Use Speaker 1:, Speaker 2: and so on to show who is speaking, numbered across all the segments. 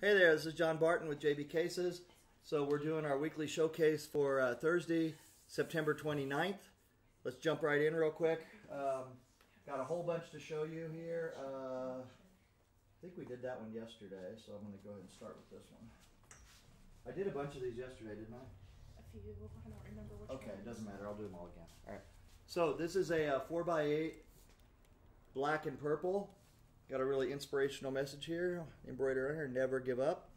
Speaker 1: Hey there, this is John Barton with JB Cases. So we're doing our weekly showcase for uh, Thursday, September 29th. Let's jump right in real quick. Um, got a whole bunch to show you here. Uh, I think we did that one yesterday, so I'm going to go ahead and start with this one. I did a bunch of these yesterday, didn't I?
Speaker 2: A few. I don't remember which
Speaker 1: Okay, it doesn't matter. I'll do them all again. All right. So this is a, uh 4x8 black and purple. Got a really inspirational message here. Embroider on here, never give up.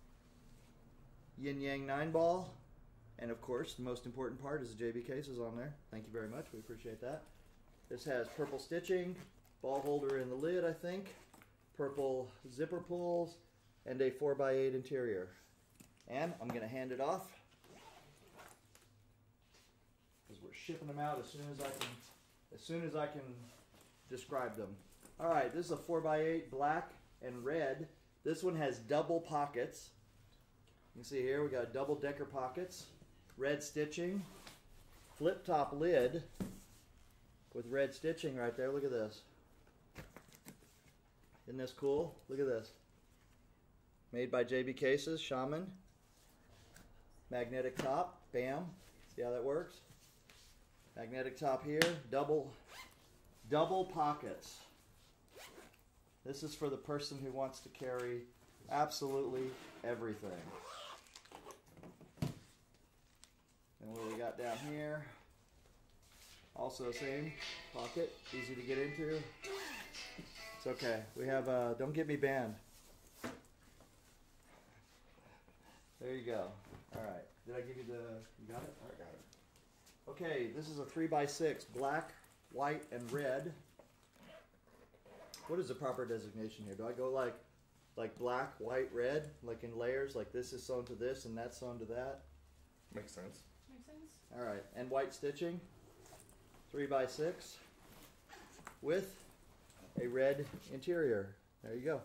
Speaker 1: Yin Yang 9 ball. And of course, the most important part is the JB cases on there. Thank you very much. We appreciate that. This has purple stitching, ball holder in the lid, I think, purple zipper pulls, and a 4x8 interior. And I'm going to hand it off because we're shipping them out as soon as I can, as soon as I can describe them. All right, this is a four x eight black and red. This one has double pockets. You can see here we got double decker pockets, red stitching, flip top lid with red stitching right there. Look at this. Isn't this cool? Look at this. Made by JB Cases, Shaman. Magnetic top, bam. See how that works? Magnetic top here, double double pockets. This is for the person who wants to carry absolutely everything. And what we got down here, also same pocket, easy to get into. It's okay. We have uh don't get me banned. There you go. All right. Did I give you the? You got it. All right, got it. Okay, this is a three by six, black, white, and red. What is the proper designation here? Do I go like, like black, white, red, like in layers, like this is sewn to this and that's sewn to that?
Speaker 3: Makes sense.
Speaker 2: Makes sense.
Speaker 1: All right, and white stitching, three by six, with a red interior. There you go.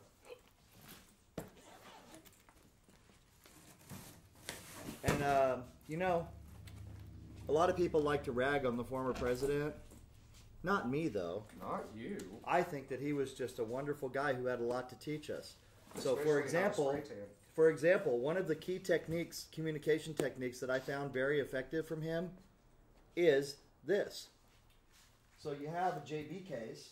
Speaker 1: And uh, you know, a lot of people like to rag on the former president. Not me though.
Speaker 3: Not you.
Speaker 1: I think that he was just a wonderful guy who had a lot to teach us. So,
Speaker 3: Especially
Speaker 1: for example, for example, one of the key techniques, communication techniques that I found very effective from him is this. So you have a JB case.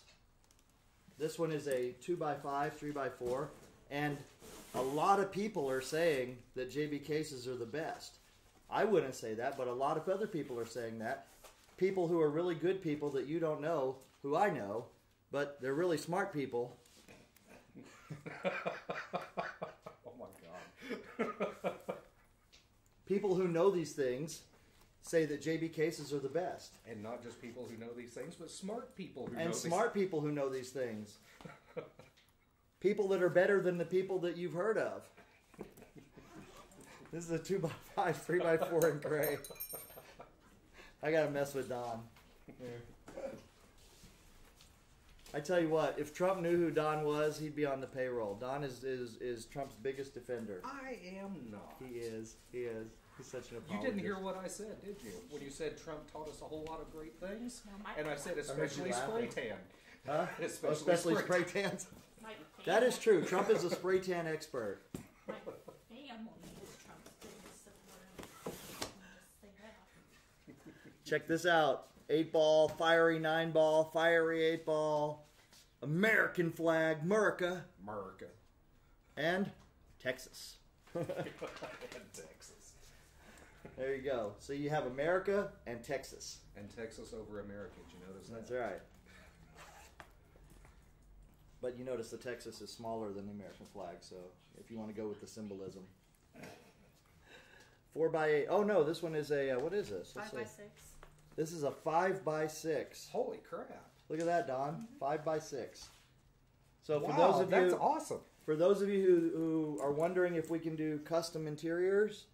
Speaker 1: This one is a 2x5, 3x4, and a lot of people are saying that JB cases are the best. I wouldn't say that, but a lot of other people are saying that. People who are really good people that you don't know, who I know, but they're really smart people.
Speaker 3: Oh my god.
Speaker 1: People who know these things say that JB cases are the best.
Speaker 3: And not just people who know these things, but smart people who know
Speaker 1: and
Speaker 3: these
Speaker 1: smart people who know these things. people that are better than the people that you've heard of. This is a two by five, three by four in gray. I gotta mess with Don. I tell you what, if Trump knew who Don was, he'd be on the payroll. Don is is, is Trump's biggest defender.
Speaker 3: I am not.
Speaker 1: He is. He is. He's such an
Speaker 3: You didn't hear what I said, did you? When you said Trump taught us a whole lot of great things?
Speaker 2: No,
Speaker 3: and I said
Speaker 1: you
Speaker 3: especially spray
Speaker 1: eh?
Speaker 3: tan.
Speaker 1: Huh?
Speaker 3: Especially,
Speaker 1: Oh, especially
Speaker 3: spray
Speaker 1: spray tans. That is true. Trump is a spray tan expert.
Speaker 2: My family is Trump's biggest supporter. Just say that.
Speaker 1: Check this out. Eight ball, fiery nine ball, fiery eight ball, American flag, America,
Speaker 3: America.
Speaker 1: and Texas.
Speaker 3: Texas.
Speaker 1: There you go. So you have America and Texas.
Speaker 3: And Texas over America. Did you notice that?
Speaker 1: That's right. But you notice the Texas is smaller than the American flag, so if you want to go with the symbolism. Four by eight. Oh no, this one is a uh, what is this? Let's
Speaker 2: Five by
Speaker 1: see.
Speaker 2: six.
Speaker 1: This is a five by six.
Speaker 3: Holy crap.
Speaker 1: Look at that, Don. Five by six. So for
Speaker 3: wow,
Speaker 1: those of
Speaker 3: that's
Speaker 1: you,
Speaker 3: awesome.
Speaker 1: for those of you who, who are wondering if we can do custom interiors,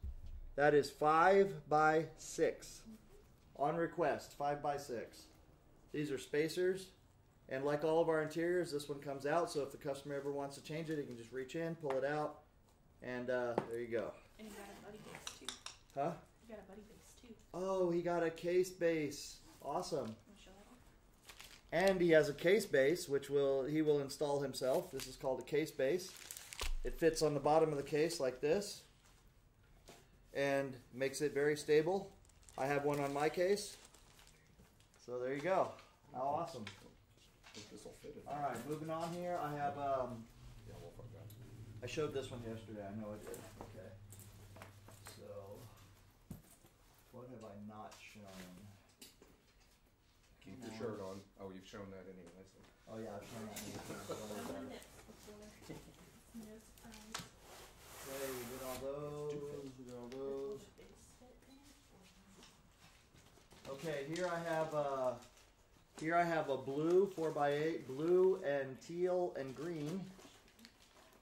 Speaker 1: that is five by six, on request. Five by six. These are spacers, and like all of our interiors, this one comes out. So if the customer ever wants to change it, he can just reach in, pull it out, and uh, there you go.
Speaker 2: And you got a buddy base too.
Speaker 1: Huh?
Speaker 2: You got a buddy base too.
Speaker 1: Oh, he got a case base. Awesome.
Speaker 2: Wanna show that off?
Speaker 1: And he has a case base, which will he will install himself. This is called a case base. It fits on the bottom of the case like this and makes it very stable. I have one on my case. So there you go. How awesome.
Speaker 3: This'll fit.
Speaker 1: All right, moving on here. I have um,
Speaker 3: Yeah, we'll find out.
Speaker 1: I showed this one yesterday. I know I did. Okay. So, what have I not shown?
Speaker 3: Keep your shirt on. Oh, you've shown that anyway, so.
Speaker 1: Oh yeah, I've shown that. one.
Speaker 2: I'm
Speaker 1: What was
Speaker 2: gonna
Speaker 1: that?
Speaker 2: nip before. No surprise.
Speaker 1: Okay, we did all those. We did all those.
Speaker 2: Base fit in.
Speaker 1: Okay, here I have uh, here I have a blue four x eight, blue and teal and green.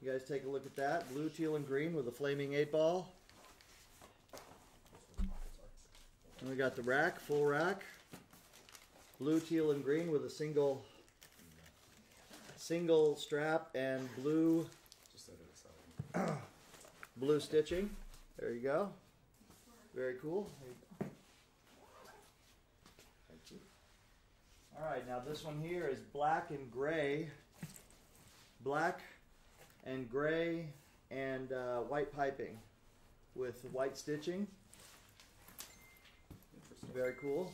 Speaker 1: You guys take a look at that, blue, teal, and green with a flaming eight ball. And we got the rack, full rack, blue, teal, and green with a single single strap and blue
Speaker 3: Just set it aside.
Speaker 1: blue stitching. There you go. Very cool. Go.
Speaker 3: Thank you.
Speaker 1: All right, now this one here is black and gray. Black and gray and uh, white piping with white stitching. Very cool.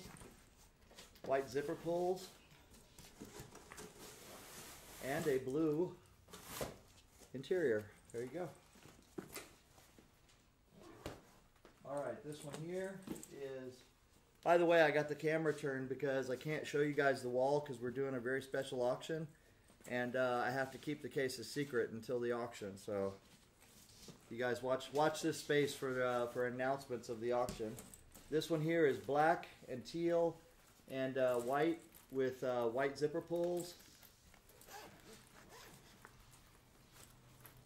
Speaker 1: White zipper pulls. And a blue interior. There you go. All right, this one here is. By the way, I got the camera turned because I can't show you guys the wall because we're doing a very special auction, and uh, I have to keep the case a secret until the auction. So, you guys watch watch this space for uh, for announcements of the auction. This one here is black and teal and uh, white with uh, white zipper pulls.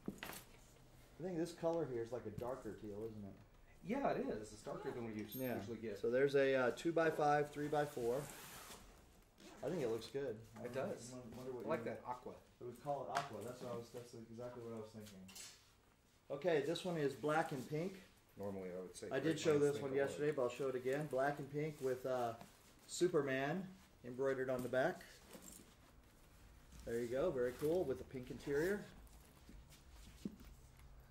Speaker 1: I think this color here is like a darker teal, isn't it?
Speaker 3: Yeah, it is. It's darker than we us-
Speaker 1: Yeah.
Speaker 3: usually get.
Speaker 1: So there's a uh, two by five, three by four. I think it looks good. I
Speaker 3: It
Speaker 1: know-
Speaker 3: does.
Speaker 1: what
Speaker 3: I like that aqua.
Speaker 1: We would call it aqua. That's what I was. That's exactly what I was thinking. Okay, this one is black and pink.
Speaker 3: Normally, I would say.
Speaker 1: I did show this one yesterday, but I'll show it again. Black and pink with uh, Superman embroidered on the back. There you go, very cool with a pink interior.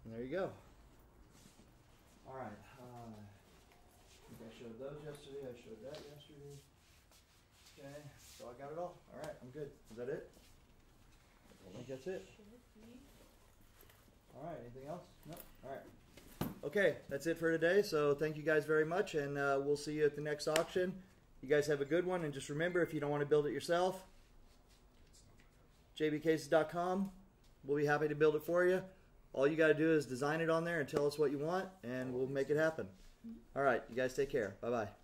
Speaker 1: And there you go. All right. Uh, I think I showed those yesterday. I showed that yesterday. Okay, so I got it all. All right, I'm good. Is that it? I think that's it. All right. Anything else? No. All right. Okay, that's it for today. So thank you guys very much, and uh, we'll see you at the next auction. You guys have a good one, and just remember, if you don't want to build it yourself, jbcases.com. We'll be happy to build it for you. All you got to do is design it on there and tell us what you want, and we'll make it happen. All right, you guys take care. Bye bye.